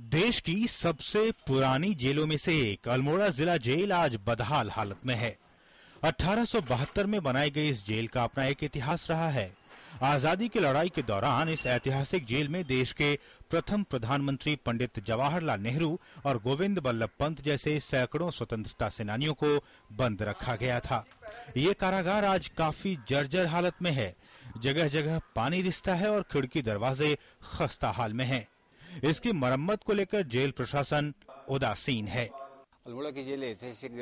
देश की सबसे पुरानी जेलों में से एक, अल्मोड़ा जिला जेल आज बदहाल हालत में है। 1872 में बनाई गई इस जेल का अपना एक इतिहास रहा है। आज़ादी की लड़ाई के दौरान इस ऐतिहासिक जेल में देश के प्रथम प्रधानमंत्री पंडित जवाहरलाल नेहरू और गोविंद बल्लभ पंत जैसे सैकड़ों स्वतंत्रता सेनानियों को बंद रखा गया था। ये कारागार आज काफ़ी जर्जर हालत में है। जगह जगह पानी रिश्ता है और खिड़की दरवाजे खस्ता हाल में हैं। इसकी मरम्मत को लेकर जेल प्रशासन उदासीन है। अल्मोड़ा की जेल ऐतिहासिक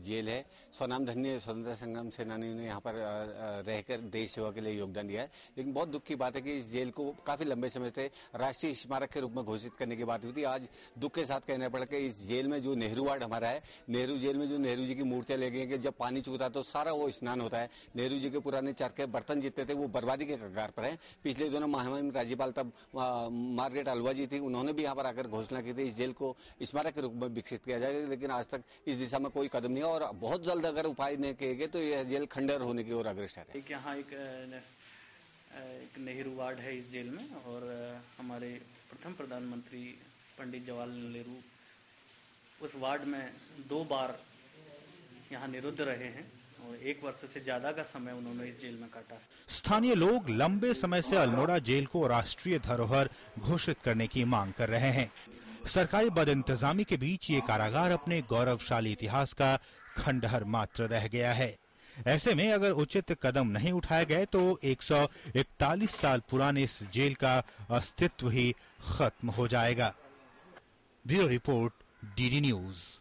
जेल है। स्वनाम धन्य स्वतंत्रता संग्राम सेनानियों ने यहाँ पर रहकर देश सेवा के लिए योगदान दिया है। लेकिन बहुत दुख की बात है कि इस जेल को काफ़ी लंबे समय से राष्ट्रीय स्मारक के रूप में घोषित करने की बात हुई थी। आज दुख के साथ कहना पड़ा कि इस जेल में जो नेहरू वार्ड हमारा है, नेहरू जेल में जो नेहरू जी की मूर्तियाँ लगी है जब पानी चूता तो सारा वो स्नान होता है। नेहरू जी के पुराने चरखे बर्तन जितने थे वो बर्बादी के कगार पर है। पिछले दोनों महामहिम राज्यपाल तब मार्गरेट अलवा जी थी, उन्होंने भी यहाँ पर आकर घोषणा की थी, इस जेल को स्मारक के रूप में विकसित किया जाएगा लेकिन आज तक इस दिशा में कोई कदम नहीं है और बहुत जल्द अगर उपाय नहीं किए गए तो यह जेल खंडर होने की ओर अग्रसर है। एक यहाँ एक, एक नेहरू वार्ड है इस जेल में और हमारे प्रथम प्रधानमंत्री पंडित जवाहरलाल नेहरू उस वार्ड में दो बार यहाँ निरुद्ध रहे हैं और एक वर्ष से ज़्यादा का समय उन्होंने इस जेल में काटा। स्थानीय लोग लंबे समय से अल्मोड़ा जेल को राष्ट्रीय धरोहर घोषित करने की मांग कर रहे हैं। सरकारी बद इंतजामी के बीच ये कारागार अपने गौरवशाली इतिहास का खंडहर मात्र रह गया है। ऐसे में अगर उचित कदम नहीं उठाए गए तो 141 साल पुराने इस जेल का अस्तित्व ही खत्म हो जाएगा। Bureau report, DD news.